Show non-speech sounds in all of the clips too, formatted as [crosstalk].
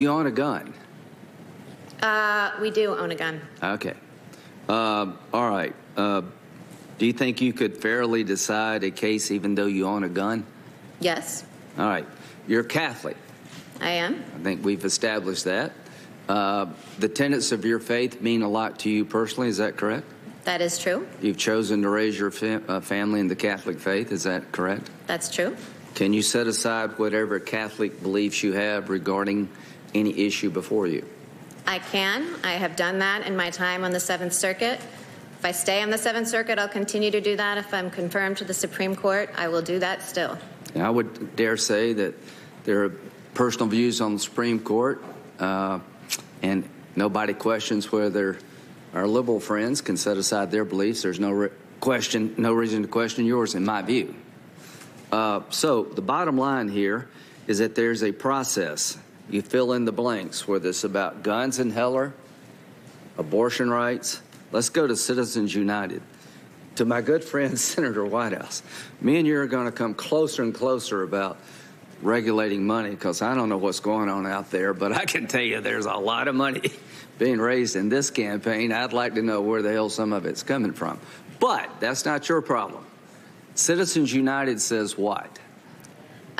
You own a gun? Uh, we do own a gun. Okay. Uh, all right. Uh, do you think you could fairly decide a case even though you own a gun? Yes, All right. You're Catholic. I am. I think we've established that. Uh, the tenets of your faith mean a lot to you personally. Is that correct? That is true. You've chosen to raise your fa- uh, family in the Catholic faith. Is that correct? That's true. Can you set aside whatever Catholic beliefs you have regarding any issue before you? I can. I have done that in my time on the Seventh Circuit. If I stay on the Seventh Circuit, I'll continue to do that. If I'm confirmed to the Supreme Court, I will do that still. And I would dare say that there are personal views on the Supreme Court, uh, and nobody questions whether our liberal friends can set aside their beliefs. There's no re- question, no reason to question yours, in my view. Uh, so the bottom line here is that there's a process. You fill in the blanks, whether it's about guns in Heller, abortion rights. Let's go to Citizens United. To my good friend [laughs] Senator Whitehouse, me and you are going to come closer and closer about regulating money because I don't know what's going on out there, but I can tell you there's a lot of money [laughs] being raised in this campaign. I'd like to know where the hell some of it's coming from. But that's not your problem. Citizens United says what?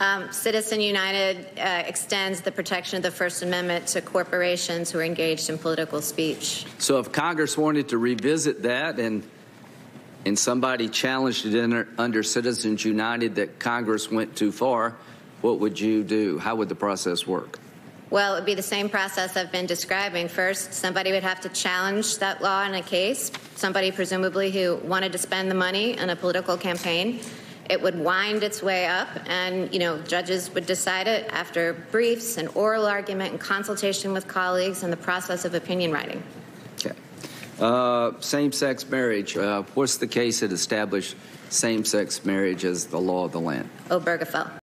Um, Citizen United uh, extends the protection of the First Amendment to corporations who are engaged in political speech. So if Congress wanted to revisit that and and somebody challenged it in, under Citizens United that Congress went too far, what would you do? How would the process work? Well, it would be the same process I've been describing. First, somebody would have to challenge that law in a case, somebody presumably who wanted to spend the money in a political campaign. It would wind its way up, and you know, judges would decide it after briefs and oral argument and consultation with colleagues and the process of opinion writing. Okay. Uh, same-sex marriage. Uh, what's the case that established same-sex marriage as the law of the land? Obergefell.